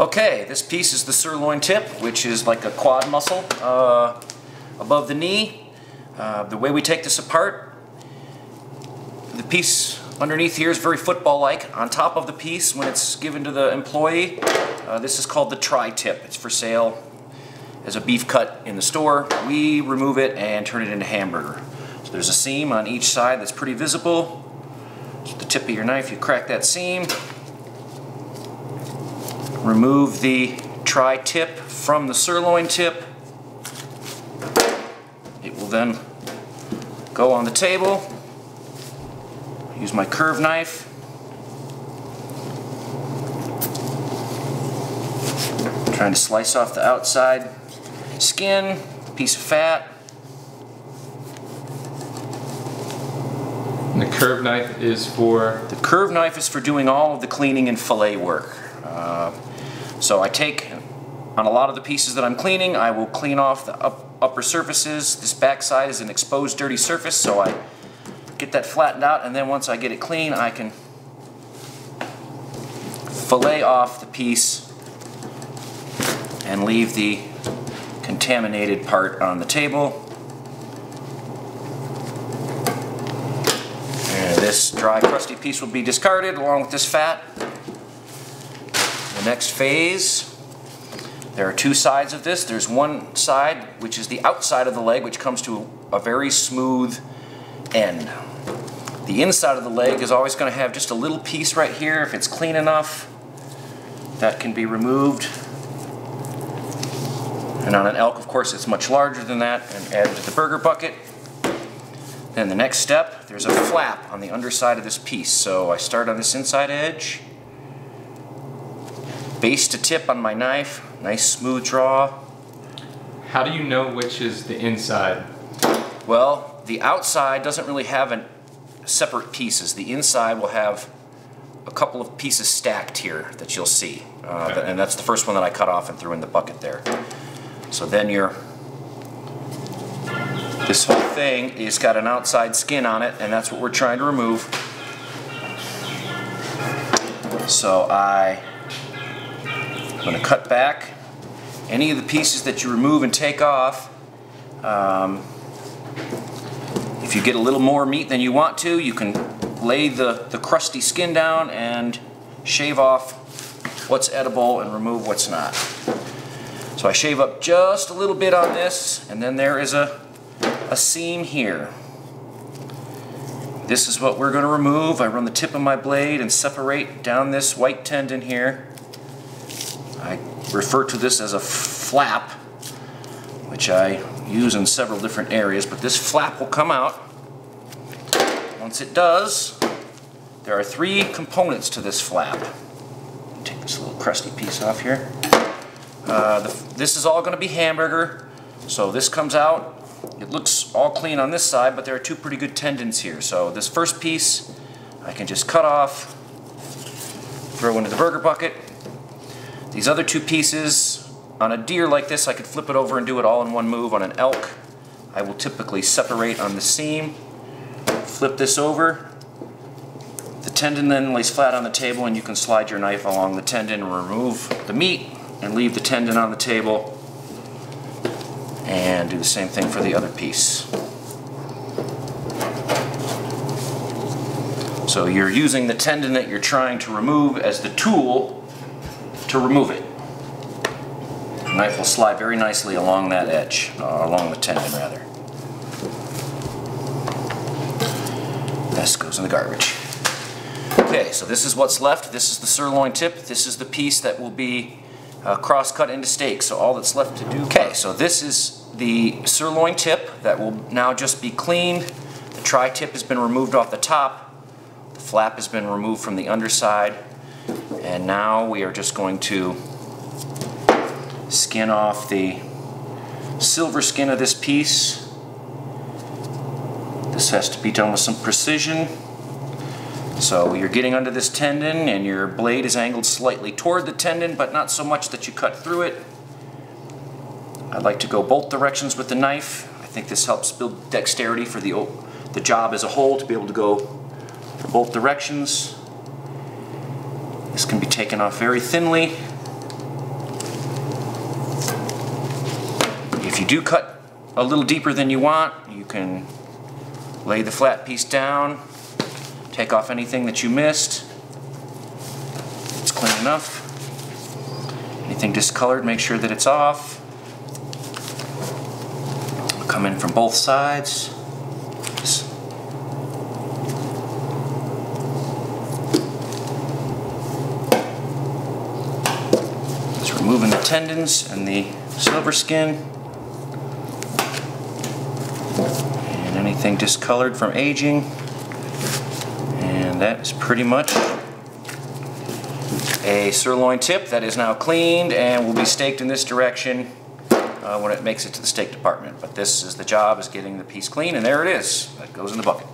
Okay, this piece is the sirloin tip, which is like a quad muscle uh, above the knee. Uh, the way we take this apart, the piece underneath here is very football-like. On top of the piece, when it's given to the employee, uh, this is called the tri-tip. It's for sale as a beef cut in the store. We remove it and turn it into hamburger. So there's a seam on each side that's pretty visible. So the tip of your knife, you crack that seam, remove the tri-tip from the sirloin tip. It will then go on the table. Use my curve knife. trying to slice off the outside skin, piece of fat. And the curved knife is for? The curved knife is for doing all of the cleaning and fillet work. So I take, on a lot of the pieces that I'm cleaning, I will clean off the up, upper surfaces. This back side is an exposed dirty surface, so I get that flattened out, and then once I get it clean, I can fillet off the piece and leave the contaminated part on the table. And this dry crusty piece will be discarded along with this fat. The next phase, there are two sides of this. There's one side, which is the outside of the leg, which comes to a very smooth end. The inside of the leg is always going to have just a little piece right here. If it's clean enough, that can be removed. And on an elk, of course, it's much larger than that and added to the burger bucket. Then the next step, there's a flap on the underside of this piece. So I start on this inside edge, base to tip on my knife, nice smooth draw. How do you know which is the inside? Well, the outside doesn't really have an separate pieces. The inside will have a couple of pieces stacked here that you'll see. Uh, Okay. And that's the first one that I cut off and threw in the bucket there. So then you're, this whole thing is got an outside skin on it and that's what we're trying to remove. So I, I'm going to cut back any of the pieces that you remove and take off. Um, if you get a little more meat than you want to, you can lay the, the crusty skin down and shave off what's edible and remove what's not. So I shave up just a little bit on this, and then there is a, a seam here. This is what we're going to remove. I run the tip of my blade and separate down this white tendon here. I refer to this as a flap, which I use in several different areas, but this flap will come out. Once it does, there are three components to this flap. Take this little crusty piece off here. Uh, the, this is all going to be hamburger, so this comes out. It looks all clean on this side, but there are two pretty good tendons here. So this first piece, I can just cut off, throw into the burger bucket. These other two pieces, on a deer like this, I could flip it over and do it all in one move. On an elk, I will typically separate on the seam, flip this over. The tendon then lays flat on the table and you can slide your knife along the tendon and remove the meat and leave the tendon on the table and do the same thing for the other piece. So you're using the tendon that you're trying to remove as the tool to remove it. The knife will slide very nicely along that edge, uh, along the tendon rather. This goes in the garbage. Okay, so this is what's left. This is the sirloin tip. This is the piece that will be uh, cross-cut into steaks. So all that's left to do. Okay, so this is the sirloin tip that will now just be cleaned. The tri-tip has been removed off the top. The flap has been removed from the underside. And now we are just going to skin off the silver skin of this piece. This has to be done with some precision. So you're getting under this tendon and your blade is angled slightly toward the tendon, but not so much that you cut through it. I like to go both directions with the knife. I think this helps build dexterity for the, the job as a whole to be able to go both directions. This can be taken off very thinly. If you do cut a little deeper than you want, you can lay the flat piece down, take off anything that you missed. It's clean enough. Anything discolored, make sure that it's off. Come in from both sides. Removing the tendons and the silver skin. And anything discolored from aging. And that is pretty much a sirloin tip that is now cleaned and will be staked in this direction uh, when it makes it to the steak department. But this is the job, is getting the piece clean, and there it is. That goes in the bucket.